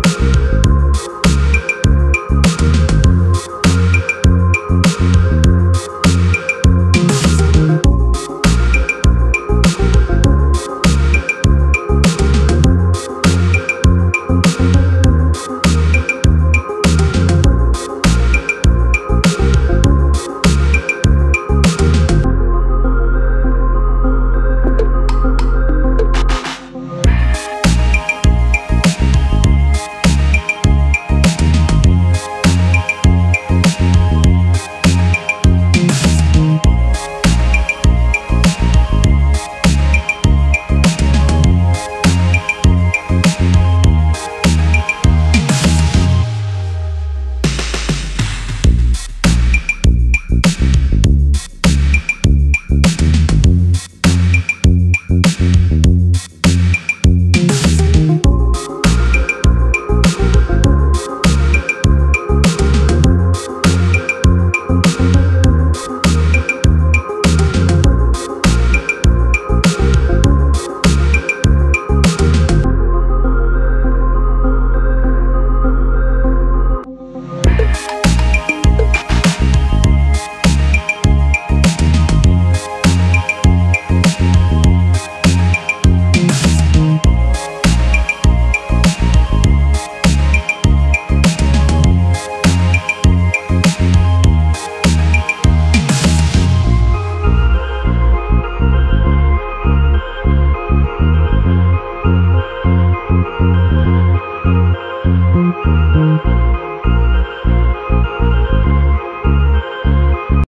Thank Thank you.